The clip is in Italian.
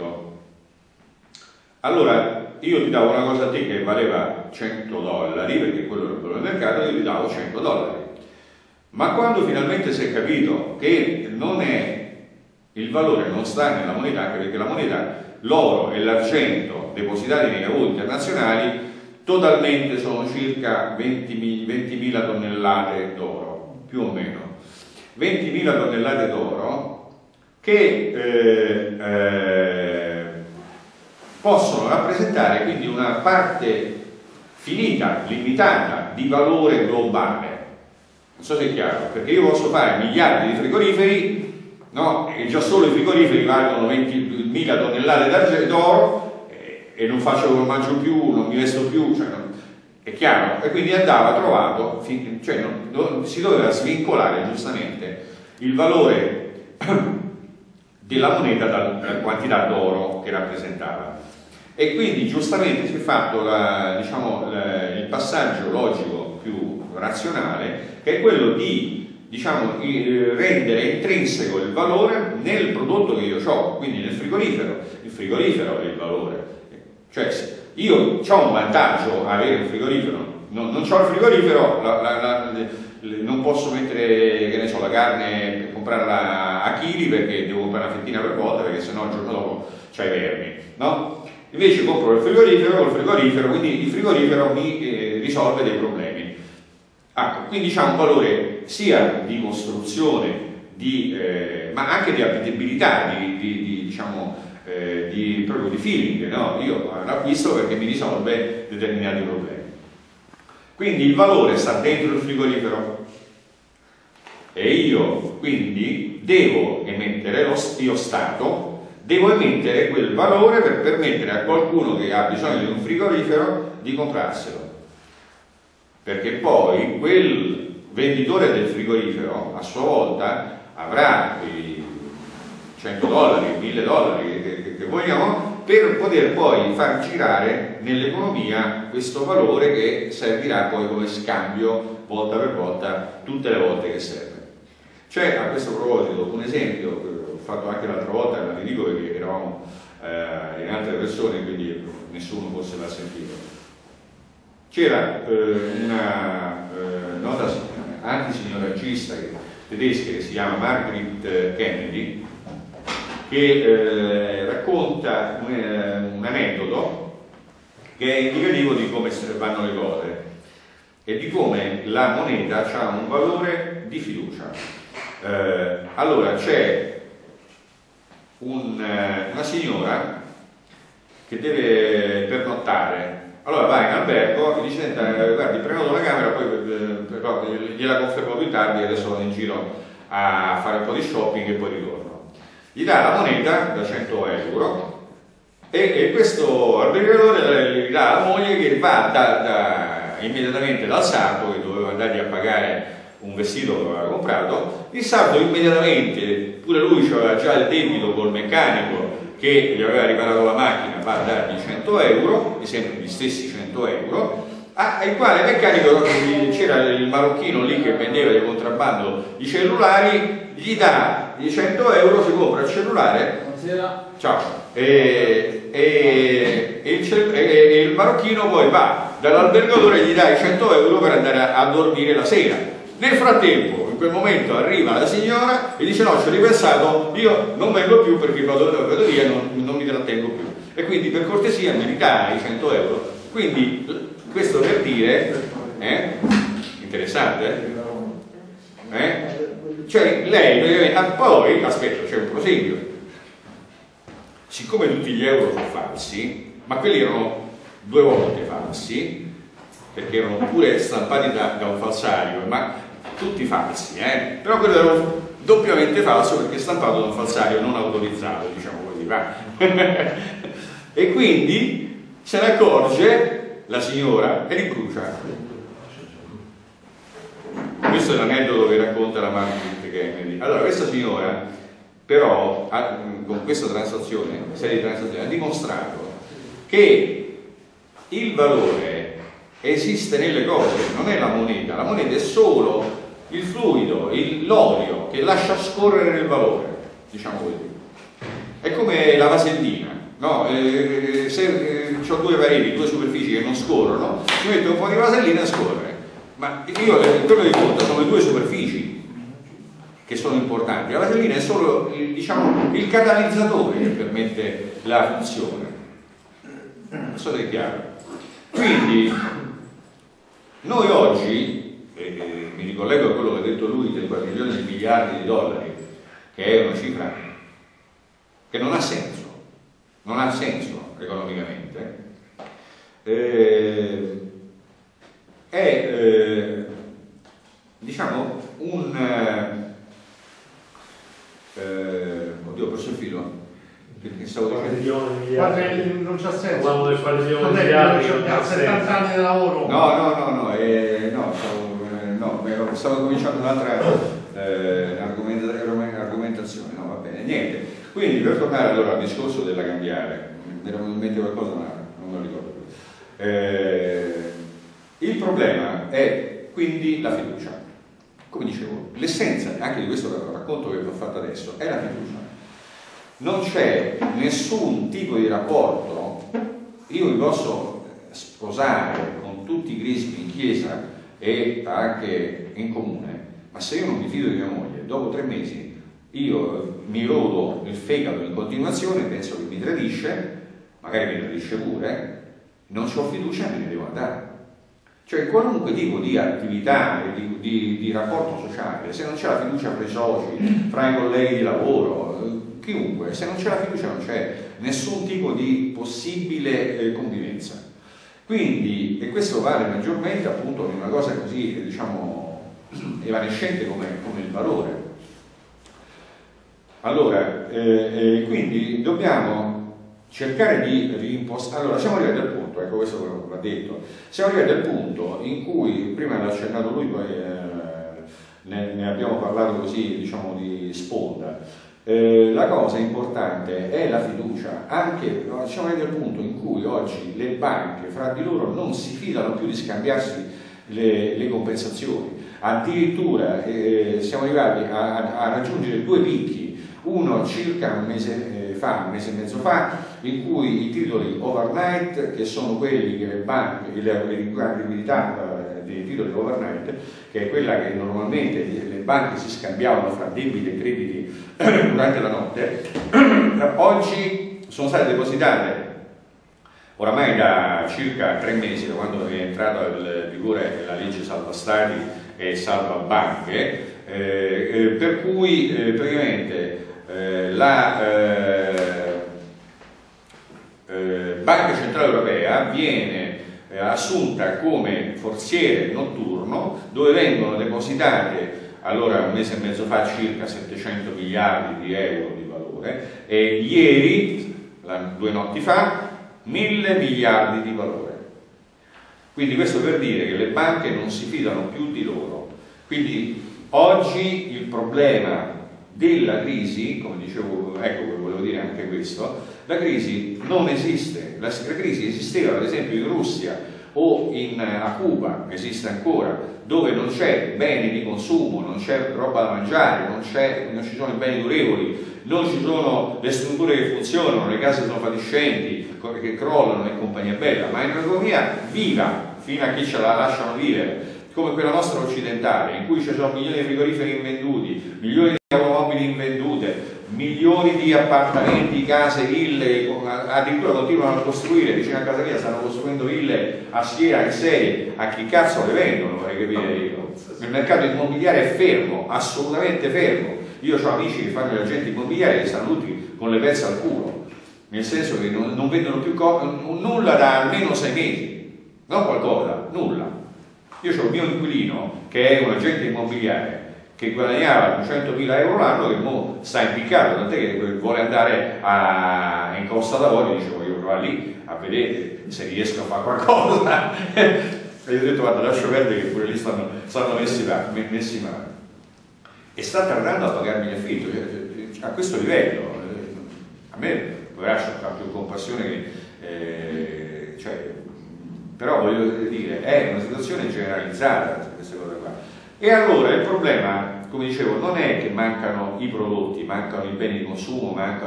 100 allora io ti davo una cosa a te che valeva 100 dollari perché quello era il valore del mercato io ti davo 100 dollari. Ma quando finalmente si è capito che non è il valore non sta nella moneta anche perché la moneta l'oro e l'argento depositati nei lavori internazionali totalmente sono circa 20.000 20 tonnellate d'oro più o meno. 20.000 tonnellate d'oro che eh, eh, possono rappresentare quindi una parte finita, limitata di valore globale. Non so se è chiaro, perché io posso fare miliardi di frigoriferi, no? e già solo i frigoriferi valgono 20.000 tonnellate d'oro e, non faccio, non mangio più, non mi vesto più, cioè non, è chiaro? E quindi andava trovato, cioè non, non, si doveva svincolare giustamente il valore della moneta dalla quantità d'oro che rappresentava. E quindi giustamente si è fatto la, diciamo, la, il passaggio logico più razionale, che è quello di diciamo, rendere intrinseco il valore nel prodotto che io ho, quindi nel frigorifero. Il frigorifero è il valore. Cioè, io ho un vantaggio a avere un frigorifero, non, non ho il frigorifero, la, non posso mettere so, la carne, comprarla a chili perché devo comprare una fettina per volta perché sennò il giorno dopo c'hai i vermi. No? Invece compro il frigorifero, col frigorifero, quindi il frigorifero mi eh, risolve dei problemi. Ah, quindi ha un valore sia di costruzione, di, eh, ma anche di abitabilità, di, di, di diciamo, eh, di, proprio di feeling, no? io l'acquisto perché mi risolve determinati problemi. Quindi il valore sta dentro il frigorifero e io quindi devo emettere, lo, io Stato, devo emettere quel valore per permettere a qualcuno che ha bisogno di un frigorifero di comprarselo. Perché poi quel venditore del frigorifero a sua volta avrà i 100 dollari, 1000 dollari che, che, che vogliamo, per poter poi far girare nell'economia questo valore che servirà poi come scambio volta per volta, tutte le volte che serve. C'è a questo proposito un esempio ho fatto anche l'altra volta, ma vi dico perché eravamo eh, in altre persone, quindi nessuno forse l'ha sentito. C'era eh, una eh, nota antisignoraggista tedesca che si chiama Margaret Kennedy, che eh, racconta un, eh, un, aneddoto che è indicativo di come vanno le cose e di come la moneta ha un valore di fiducia. Eh, allora c'è un, eh, una signora che deve pernottare. Allora va in albergo e dice guardi prenoto la camera poi però, gliela confermo più tardi adesso vado in giro a fare un po' di shopping e poi ritorno. Gli dà la moneta da 100 euro e, e questo albergatore gli dà la moglie che va da, da, immediatamente dal sarto che doveva andargli a pagare un vestito che aveva comprato, il sarto immediatamente, pure lui aveva già il debito col meccanico che gli aveva riparato la macchina, va a dargli 100 euro, mi sembra gli stessi 100 euro, al quale meccanico c'era il marocchino lì che vendeva di contrabbando i cellulari, gli dà i 100 euro, si compra il cellulare, ciao, e, e, e, il, e, il, marocchino poi va dall'albergatore e gli dà i 100 euro per andare a, a dormire la sera. Nel frattempo, in quel momento arriva la signora e dice no, ci ho ripensato, io non vengo più perché vado, vado via, non, non mi trattengo più. E quindi per cortesia mi ridai i 100 euro. Quindi questo per dire, eh? interessante, eh? Cioè lei, ah, poi, aspetta, c'è un proseguio. Siccome tutti gli euro sono falsi, ma quelli erano due volte falsi, perché erano pure stampati da, da un falsario, ma tutti falsi, eh? però quello era doppiamente falso perché stampato da un falsario non autorizzato, diciamo così, va? e quindi se ne accorge la signora e li brucia. Questo è l'aneddoto che racconta la Margaret Kennedy. Allora, questa signora, però, ha, con questa transazione, serie di transazioni, ha dimostrato che il valore esiste nelle cose, non è la moneta, la moneta è solo il fluido, l'olio che lascia scorrere il valore, diciamo così. È come la vasellina, no? eh, se eh, ho due pareti, due superfici che non scorrono, ci metto un po' di vasellina e scorre. Ma io quello che conta sono le due superfici che sono importanti. La vasellina è solo diciamo, il catalizzatore che permette la funzione. Non so se è chiaro. Quindi noi oggi, eh, mi ricollego a quello che ha detto lui del 4 milioni di miliardi di dollari, che è una cifra che non ha senso, non ha senso economicamente, eh, è eh, diciamo un eh, oddio ho perso il filo perché stavo dicendo miliardi. Non c'ha senso. Parlavo del 4 milioni di miliardi non c'ha 70 anni di lavoro. No no no no, eh, no, stavo, eh, no stavo cominciando un'altra eh, argomentazione no va bene niente. Quindi per tornare allora al discorso della cambiare mi era venuto in mente qualcosa ma non lo ricordo più. Eh, il problema è quindi la fiducia. Come dicevo l'essenza anche di questo racconto che vi ho fatto adesso è la fiducia. Non c'è nessun tipo di rapporto, io mi posso sposare con tutti i crismi in chiesa e anche in comune, ma se io non mi fido di mia moglie, dopo tre mesi io mi rodo il fegato in continuazione, penso che mi tradisce, magari mi tradisce pure, non ho fiducia e me ne devo andare. Cioè qualunque tipo di attività, di, di, di rapporto sociale, se non c'è la fiducia fra i soci, fra i colleghi di lavoro, chiunque, se non c'è la fiducia non c'è nessun tipo di possibile eh, convivenza. Quindi, e questo vale maggiormente appunto in una cosa così, diciamo, evanescente come, come il valore. Allora, eh, eh, quindi dobbiamo cercare di reimpostare. Allora, siamo arrivati al punto, ecco questo va detto, siamo arrivati al punto in cui, prima l'ha accennato lui, poi eh, ne, ne, abbiamo parlato così, diciamo, di sponda, eh, la cosa importante è la fiducia, anche siamo arrivati al punto in cui oggi le banche fra di loro non si fidano più di scambiarsi le, le compensazioni, addirittura eh, siamo arrivati a, a, raggiungere due picchi, uno circa un mese eh, fa, un mese e mezzo fa, in cui i titoli overnight, che sono quelli che le banche, le liquidità dei titoli overnight, che è quella che normalmente le banche si scambiavano fra debiti e crediti durante la notte, oggi sono state depositate oramai da circa tre mesi, da quando è entrata in vigore la legge salva stati e salva banche, eh, eh, per cui eh, praticamente eh, la eh, eh, Banca Centrale Europea viene eh, assunta come forziere notturno dove vengono depositate allora un mese e mezzo fa circa 700 miliardi di euro di valore e ieri, due notti fa, 1000 miliardi di valore. Quindi questo per dire che le banche non si fidano più di loro. Quindi oggi il problema della crisi, come dicevo, ecco volevo dire anche questo, la crisi non esiste, la crisi esisteva ad esempio in Russia o in, a Cuba, esiste ancora, dove non c'è beni di consumo, non c'è roba da mangiare, non, non, ci sono i beni durevoli, non ci sono le strutture che funzionano, le case sono fatiscenti, che crollano e compagnia bella, ma in un'economia viva, fino a chi ce la lasciano vivere, come quella nostra occidentale, in cui ci sono milioni di frigoriferi invenduti, milioni di automobili invendute, milioni di appartamenti, case, ville, addirittura continuano a costruire, vicino a casa mia stanno costruendo ville a schiera in serie, a chi cazzo le vendono, vorrei capire io. Il mercato immobiliare è fermo, assolutamente fermo. Io ho amici che fanno gli agenti immobiliari che stanno tutti con le pezze al culo, nel senso che non, non vendono più nulla da almeno sei mesi, non qualcosa, nulla. Io ho il mio inquilino che è un agente immobiliare che guadagnava 200.000 euro l'anno che sta impiccato, tant'è che vuole andare a, in Costa d'Avorio, dice voglio provare lì a vedere se riesco a fare qualcosa. e gli ho detto guarda lascio perdere che pure lì stanno, stanno messi, messi male. E sta tardando a pagarmi l'affitto, cioè, cioè, a questo livello. Eh, a me poveraccio fa più compassione che... Eh, cioè, però voglio dire, è una situazione generalizzata queste cose qua. E allora il problema, come dicevo, non è che mancano i prodotti, mancano i beni di consumo, mancano